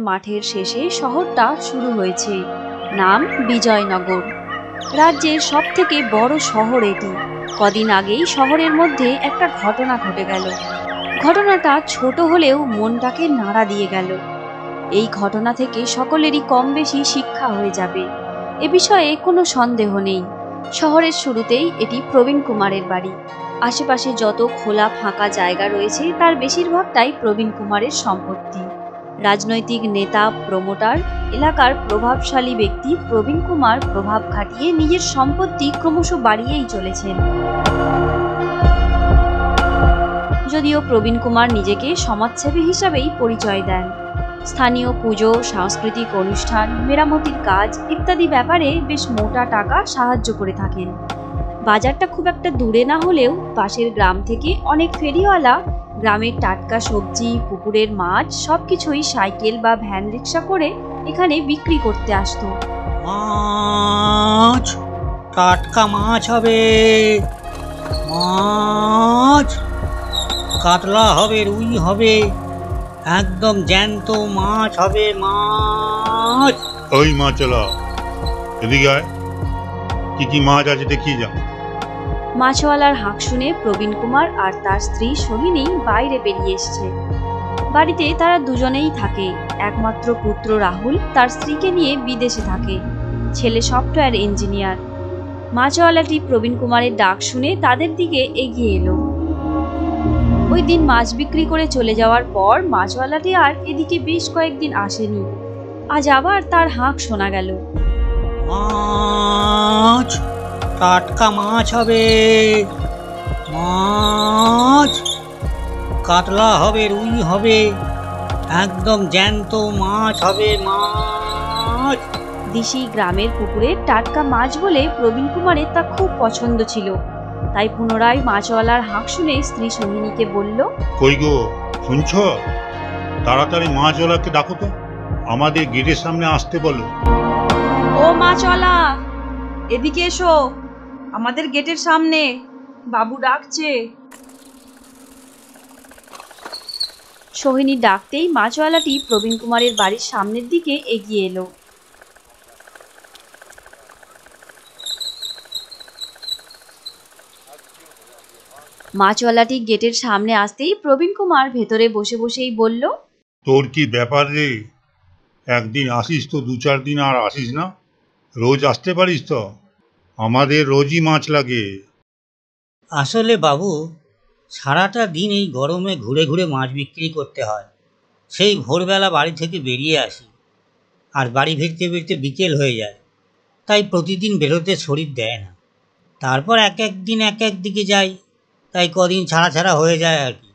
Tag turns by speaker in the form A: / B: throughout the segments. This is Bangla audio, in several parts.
A: মাঠের শেষে শহরটা শুরু হয়েছে। নাম বিজয়নগর। রাজ্যের সব থেকে বড় শহর এটি। কদিন আগেই শহরের মধ্যে একটা ঘটনা ঘটে গেল। ঘটনাটা ছোট হলেও মনটাকে নাড়া দিয়ে গেল। এই ঘটনা থেকে সকলেরই কম বেশি শিক্ষা হয়ে যাবে। এ বিষয়ে কোনো সন্দেহ নেই। শহরের শুরুতেই এটি প্রবীণ কুমারের বাড়ি। আশেপাশে যত খোলা ফাঁকা জায়গা রয়েছে, তার বেশিরভাগটাই প্রবীণ কুমারের সম্পত্তি। রাজনৈতিক নেতা প্রমোটার এলাকার প্রভাবশালী ব্যক্তি প্রবীণ কুমার প্রভাব খাটিয়ে নিজের সম্পত্তি ক্রমশ বাড়িয়েই চলেছেন। যদিও প্রবীণ কুমার নিজেকে সমাজসেবী হিসাবেই পরিচয় দেন। স্থানীয় পুজো, সাংস্কৃতিক অনুষ্ঠান, মেরামতির কাজ ইত্যাদি ব্যাপারে বেশ মোটা টাকা সাহায্য করে থাকেন। বাজারটা খুব একটা দূরে না হলেও পাশের গ্রাম থেকে অনেক ফেরিওয়ালা গ্রামের টাটকা সবজি পুকুরের মাছ সবকিছুই সাইকেল বা ভ্যান রিক্সা করে এখানে বিক্রি করতে আসতো।
B: মাছ টাটকা মাছ হবে। মাছ কাতলা হবে রুই হবে। একদম জ্যান্ত মাছ হবে মাছ।
C: ওই মাছলা এদিকে আয়। কি কি মাছ আছে দেখিয়ে যা।
A: মাছওয়ালার হাঁক শুনে প্রবীণ কুমার আর তার স্ত্রী সোহিনী বাইরে বেরিয়ে এসছে। বাড়িতে তারা দুজনেই থাকে। একমাত্র পুত্র রাহুল তার স্ত্রীকে নিয়ে বিদেশে থাকে। ছেলে সফটওয়্যার ইঞ্জিনিয়ার। মাছওয়ালাটি প্রবীণ কুমারের ডাক শুনে তাদের দিকে এগিয়ে এলো। ওই দিন মাছ বিক্রি করে চলে যাওয়ার পর মাছওয়ালাটি আর এদিকে বেশ কয়েকদিন আসেনি। আজ আবার তার হাঁক শোনা গেল।
B: মাছ টাটকা মাছ হবে। মাছ কাতলা হবে রুই হবে একদম জ্যান্ত মাছ হবে মাছ।
A: দিশি গ্রামের পুকুরে টাটকা মাছ বলে প্রবীণ কুমারের তা খুব পছন্দ ছিল। তাই পুনরায় মাছওয়ালার হাঁক শুনে স্ত্রী সোহিনীকে বলল
C: কই গো শুনছ? তাড়াতাড়ি মাছওয়ালাকে ডাকো তো আমাদের গেটের সামনে আসতে বলো।
A: ও মাছওয়ালা এদিকে এসো। আমাদের গেটের সামনে। বাবু ডাকছে। সোহিনী ডাকতেই মাছওয়ালাটি প্রবীণ কুমারের বাড়ির সামনের দিকে এগিয়ে এলো। মাছওয়ালাটি গেটের সামনে আসতেই প্রবীণ কুমার ভেতরে বসে বসেই বলল
C: তোর কি ব্যাপার রে? একদিন আসিস তো দু চার দিন আর আসিস না? রোজ আসতে পারিস তো? আমাদের রোজই মাছ লাগে।
B: আসলে বাবু সারাটা দিন এই গরমে ঘুরে ঘুরে মাছ বিক্রি করতে হয়। সেই ভোরবেলা বাড়ি থেকে বেরিয়ে আসি আর বাড়ি ফিরতে ফিরতে বিকেল হয়ে যায়। তাই প্রতিদিন বেরোতে শরীর দেয় না। তারপর এক এক দিন এক এক দিকে যাই তাই কদিন ছাড়া ছাড়া হয়ে যায় আর কি।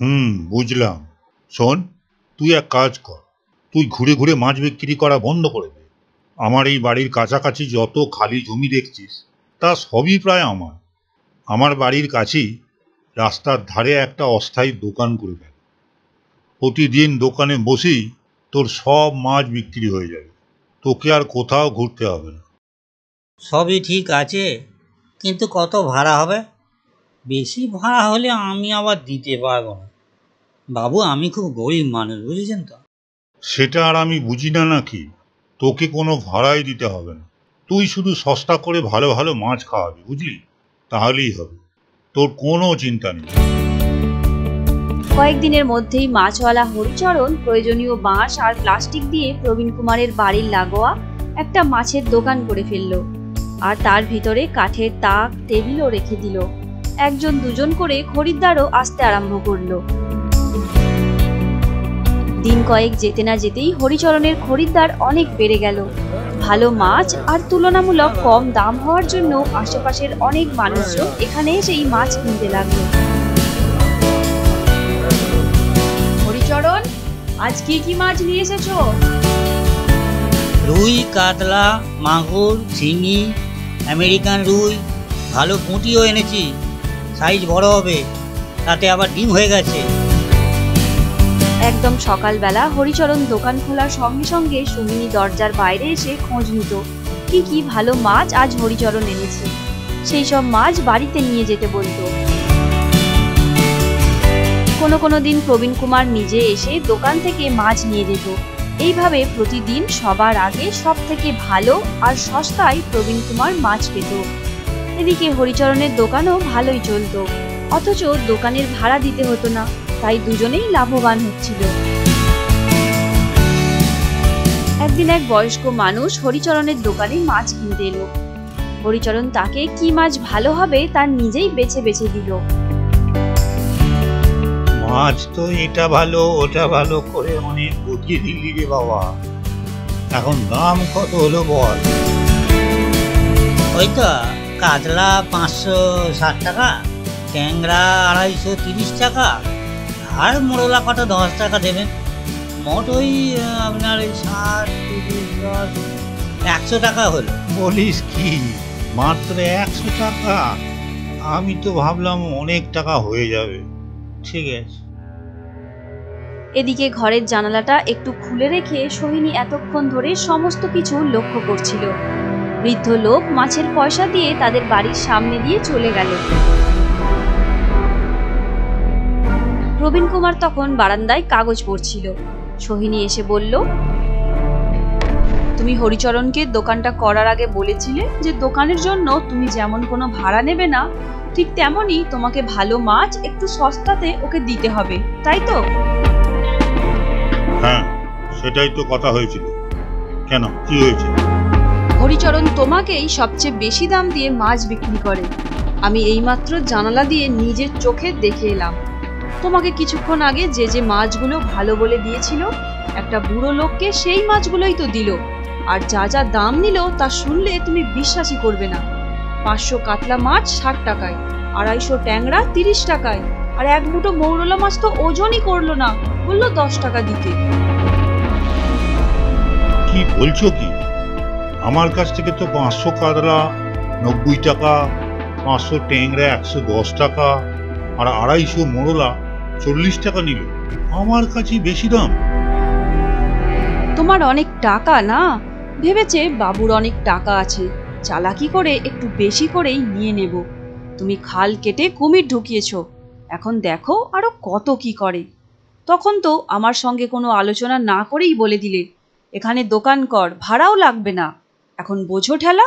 C: হুম বুঝলাম। শোন তুই এক কাজ কর। তুই ঘুরে ঘুরে মাছ বিক্রি করা বন্ধ করে দে। আমার এই বাড়ির কাছাকাছি যত খালি জমি দেখছিস তা সবই প্রায় আমার। আমার বাড়ির কাছেই রাস্তার ধারে একটা অস্থায়ী দোকান করে ফেল। প্রতিদিন দোকানে বসেই তোর সব মাছ বিক্রি হয়ে যাবে। তোকে আর কোথাও ঘুরতে হবে না।
B: সবই ঠিক আছে কিন্তু কত ভাড়া হবে? বেশি ভাড়া হলে আমি আবার দিতে পারব না। বাবু আমি খুব গরিব মানুষ বুঝেছেন তো?
C: সেটা আর আমি বুঝি না নাকি? তোকে কোনো ভাড়াই দিতে হবে না। তুই শুধু সস্তা করে ভালো ভালো মাছ খাওয়াবি, বুঝলি? তাহলেই হবে। তোর কোনো চিন্তা নেই।
A: কয়েকদিনের মধ্যেই মাছওয়ালা হরিচরণ, প্রয়োজনীয় বাঁশ আর প্লাস্টিক দিয়ে প্রবীণ কুমারের বাড়ির লাগোয়া একটা মাছের দোকান করে ফেলল আর তার ভিতরে কাঠের তাক, টেবিলও রেখে দিল। একজন দুজন করে খরিদ্দারও আসতে আরম্ভ করল। দিন কয়েক যেতে না যেতেই হরিচরণের খরিদ্দার অনেক বেড়ে গেল। ভালো মাছ আর তুলনামূলক কম দাম হওয়ার জন্য আশেপাশের অনেক মানুষজন এখানে এসে এই মাছ কিনতে লাগল। হরিচরণ, আজ কি কি মাছ নিয়ে এসেছ?
B: রুই, কাতলা, মাগুর, ঝিঙি, আমেরিকান রুই, ভালো পুঁটিও এনেছি। সাইজ বড় হবে, তাতে আবার ডিম হয়ে গেছে।
A: একদম সকালবেলা হরিচরণ দোকান খোলার সঙ্গে সঙ্গে সুমিনী দরজার বাইরে এসে খোঁজ নিত, কি কি ভালো মাছ আজ হরিচরণ এনেছে। সেই সব মাছ বাড়িতে নিয়ে যেতে বলতো। কোনো কোনো দিন প্রবীণ কুমার নিজে এসে দোকান থেকে মাছ নিয়ে যেত। এইভাবে প্রতিদিন সবার আগে সব থেকে ভালো আর সস্তায় প্রবীণ কুমার মাছ পেত। এদিকে হরিচরণের দোকানও ভালোই চলতো, অথচ দোকানের ভাড়া দিতে হতো না। তাই দুজনেই লাভবান হচ্ছিল। একদিন এক বয়স্ক মানুষ হরিচরণের দোকানে মাছ কিনতে এলো। হরিচরণ তাকে কি মাছ ভালো হবে তার নিজেই বেছে বেছে দিল।
B: মাছ তো এটা ভালো ওটা ভালো করে অনেক বুঝিয়ে দিলি রে বাবা। এখন দাম কত হলো বল? ওই তো কাতলা পাঁচশো ষাট টাকা ট্যাংরা আড়াইশো তিরিশ টাকা আর মোড়লা কত দশ টাকা দেবেন? মোট ওই আপনার ওই ষাট তিরিশ দশ একশো টাকা হলো। বলিস কি? মাত্র একশো টাকা? আমি তো ভাবলাম অনেক টাকা হয়ে যাবে। ঠিক আছে।
A: এদিকে ঘরের জানালাটা একটু খুলে রেখে সোহিনী এতক্ষণ ধরে সমস্ত কিছু লক্ষ্য করছিল। বৃদ্ধ লোক মাছের পয়সা দিয়ে তাদের বাড়ির সামনে দিয়ে চলে গেল। প্রবীণ কুমার তখন বারান্দায় কাগজ পড়ছিল। সোহিনী এসে বলল তুমি হরিচরণকে দোকানটা করার আগে বলেছিলে যে দোকানের জন্য তুমি যেমন কোনো ভাড়া নেবে না ঠিক তেমনই তোমাকে ভালো মাছ একটু সস্তাতে ওকে দিতে হবে তাই তো?
C: হ্যাঁ সেটাই তো কথা হয়েছিল। কেন কি হয়েছে?
A: হরিচরণ তোমাকেই সবচেয়ে বেশি দাম দিয়ে মাছ বিক্রি করে। আমি এইমাত্র জানালা দিয়ে নিজের চোখে দেখে এলাম। তোমাকে কিছুক্ষণ আগে যে যে মাছগুলো ভালো বলে দিয়েছিল, একটা বুড়ো লোককে সেই মাছগুলোই তো দিল। আর যা যা দাম নিল তা শুনলে তুমি বিশ্বাসই করবে না। পাঁচশো কাতলা মাছ ষাট টাকায়, আড়াইশো ট্যাংরা তিরিশ টাকায়, আর এক মুঠো মৌরলা মাছ তো ওজনই করল না, বলল দশ টাকা দিতে।
C: কি বলছো কি? আমার কাছ থেকে তো পাঁচশো কাতলা, নব্বই টাকা, পাঁচশো ট্যাংরা, একশো দশ টাকা, আর আড়াইশো মোড়লা চল্লিশ টাকা নিল। আমার কাছে বেশি দাম।
A: তোমার অনেক টাকা না? ভেবেছে বাবুর অনেক টাকা আছে। চালাকি করে একটু বেশি করেই নিয়ে নেব। তুমি খাল কেটে কুমির ঢুকিয়েছ। এখন দেখো আরও কত কি করে। তখন তো আমার সঙ্গে কোনো আলোচনা না করেই বলে দিলে এখানে দোকান কর ভাড়াও লাগবে না। এখন বোঝো ঠেলা?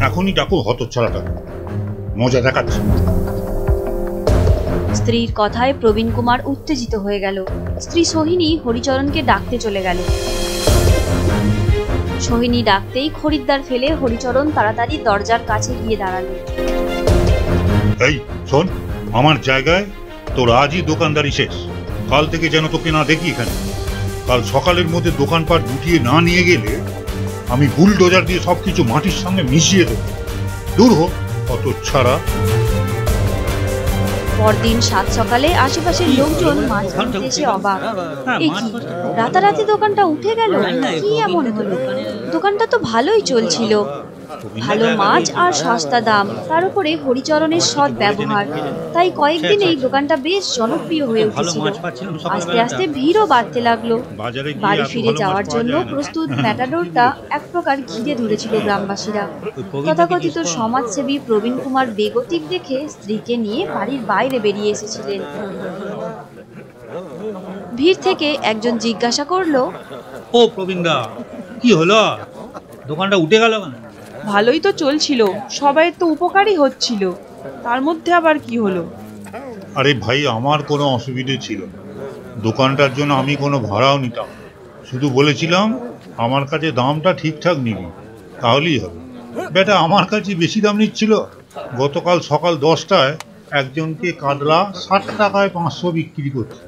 C: এখনই ডাকো হতচ্ছাড়াটা। মজা দেখাচ্ছে।
A: স্ত্রীর কথায় প্রবীণ কুমার উত্তেজিত হয়ে গেল। স্ত্রী সোহিনী হরিচরণকে ডাকতে চলে গেল। সোহিনী ডাকতেই খরিদ্দার ফেলে হরিচরণ তাড়াতাড়ি দরজার কাছে গিয়ে দাঁড়াল।
C: এই, শোন, আমার জায়গায় তোর আজই দোকানদারি শেষ। কাল থেকে যেন তোকে না দেখি এখানে। কাল সকালের মধ্যে দোকানপাট গুটিয়ে না নিয়ে গেলে আমি বুলডোজার দিয়ে সবকিছু মাটির সঙ্গে মিশিয়ে দেবো। দূর হোক অত ছাড়া।
A: পরদিন সাত সকালে আশেপাশের লোকজন মাছ কিনতে এসে অবাক। এ কি? রাতারাতি দোকানটা উঠে গেল? কি এমন হলো? দোকানটা তো ভালোই চলছিল। ভালো মাছ আর সস্তা দাম। তার উপরে হরিচরণের সৎ ব্যবহার। তাই কয়েকদিন এই দোকানটা বেশ জনপ্রিয় হয়ে উঠেছিল। আস্তে আস্তে ভিড়ও বাড়তে লাগল। বাড়ি ফিরে যাওয়ার জন্য প্রস্তুত ম্যাটাডোরটা এক প্রকার ঘিরে ধরেছিল গ্রামবাসীরা।
B: ওই
A: তথাকথিত সমাজসেবী প্রবীণ কুমার বেগতিক দেখে স্ত্রীকে নিয়ে বাড়ির বাইরে বেরিয়ে এসেছিলেন। ভিড় থেকে একজন জিজ্ঞাসা করল
B: ও প্রবীণদা কি হলো? দোকানটা উঠে গেল কেন?
D: ভালোই তো চলছিল সবাই তো উপকারই হচ্ছিল। তার মধ্যে আবার কি হলো?
C: আরে ভাই, আমার কোনো অসুবিধে ছিল দোকানটার জন্য আমি কোনো ভাড়াও নিতাম শুধু বলেছিলাম, আমার কাছে দামটা ঠিকঠাক নিবি, তাহলেই হবে। বেটা, আমার কাছে বেশি দাম নিচ্ছিল? গতকাল সকাল দশটায় একজনকে কাতলা ষাট টাকায় পাঁচশো বিক্রি করছে।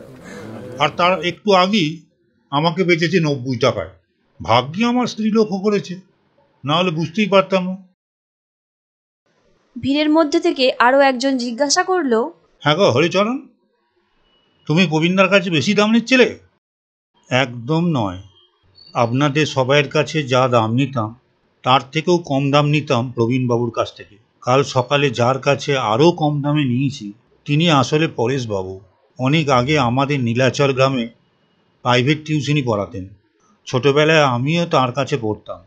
C: আর তার একটু আগেই আমাকে বেচেছে নব্বই টাকায়। ভাগ্যে আমার স্ত্রী লক্ষ্য করেছে। না হলে বুঝতেই পারতাম না।
A: ভিড়ের মধ্যে থেকে আরও একজন জিজ্ঞাসা করল
C: হ্যাঁ গো হরিচরণ তুমি গোবিন্দার কাছে বেশি দাম নিচ্ছিলে? একদম নয়। আপনাদের সবাইয়ের কাছে যা দাম নিতাম তার থেকেও কম দাম নিতাম প্রবীণবাবুর কাছ থেকে। কাল সকালে যার কাছে আরও কম দামে নিয়েছি তিনি আসলে পরেশবাবু। অনেক আগে আমাদের নীলাচল গ্রামে প্রাইভেট টিউশনি পড়াতেন। ছোটবেলায় আমিও তার কাছে পড়তাম।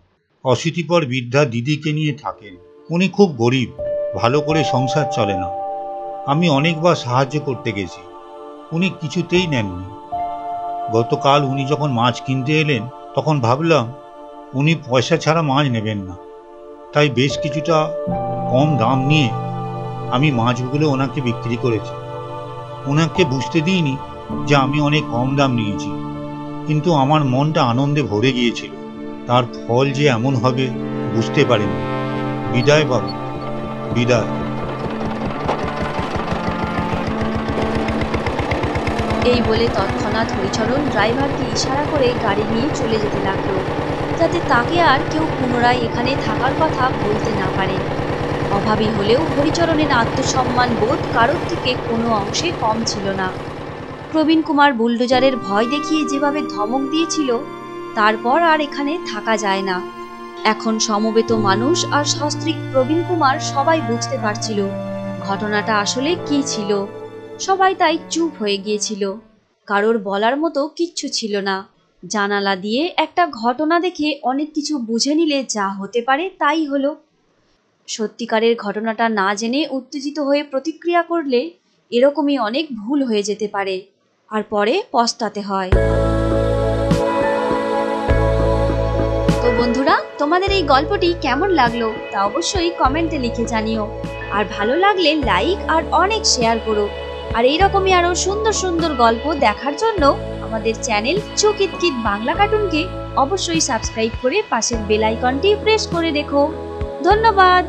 C: অশীতিপর বৃদ্ধা দিদিকে নিয়ে থাকেন। উনি খুব গরিব, ভালো করে সংসার চলে না। আমি অনেকবার সাহায্য করতে গেছি, উনি কিছুতেই নেননি। গতকাল উনি যখন মাছ কিনতে এলেন, তখন ভাবলাম, উনি পয়সা ছাড়া মাছ নেবেন না। তাই বেশ কিছুটা কম দাম নিয়ে আমি মাছগুলো ওনাকে বিক্রি করেছি। ওনাকে বুঝতে দিইনি যে আমি অনেক কম দাম নিয়েছি, কিন্তু আমার মনটা আনন্দে ভরে গিয়েছিল। তার ফল যে এমন হবে, বুঝতে পারিনি। বিদায় বাবু বিদায়।
A: এই বলে তৎক্ষণাৎ হরিচরণ ড্রাইভারকে ইশারা করে গাড়ি নিয়ে চলে যেতে লাগল, যাতে তাকে আর কেউ পুনরায় এখানে থাকার কথা বলতে না পারে। অভাবী হলেও হরিচরণের আত্মসম্মান বোধ কারোর থেকে কোনো অংশে কম ছিল না। প্রবীণ কুমার বুলডোজারের ভয় দেখিয়ে যেভাবে ধমক দিয়েছিল তারপর আর এখানে থাকা যায় না। এখন সমবেত মানুষ আর সস্ত্রীক প্রবীণ কুমার সবাই বুঝতে পারছিল ঘটনাটা আসলে কি ছিল। সবাই তাই চুপ হয়ে গিয়েছিল। কারোর বলার মতো কিচ্ছু ছিল না। জানালা দিয়ে একটা ঘটনা দেখে অনেক কিছু বুঝে নিলে যা হতে পারে তাই হলো। সত্যিকারের ঘটনাটা না জেনে উত্তেজিত হয়ে প্রতিক্রিয়া করলে এরকমই অনেক ভুল হয়ে যেতে পারে। আর পরে পস্তাতে হয়। বন্ধুরা, তোমাদের এই গল্পটি কেমন লাগল তা অবশ্যই কমেন্টে লিখে জানিও। আর ভালো লাগলে লাইক আর অনেক শেয়ার করো। আর এইরকমই আরও সুন্দর সুন্দর গল্প দেখার জন্য আমাদের চ্যানেল চকিতকিত বাংলা কার্টুনকে অবশ্যই সাবস্ক্রাইব করে পাশের বেল আইকনটি প্রেস করে রেখো। ধন্যবাদ!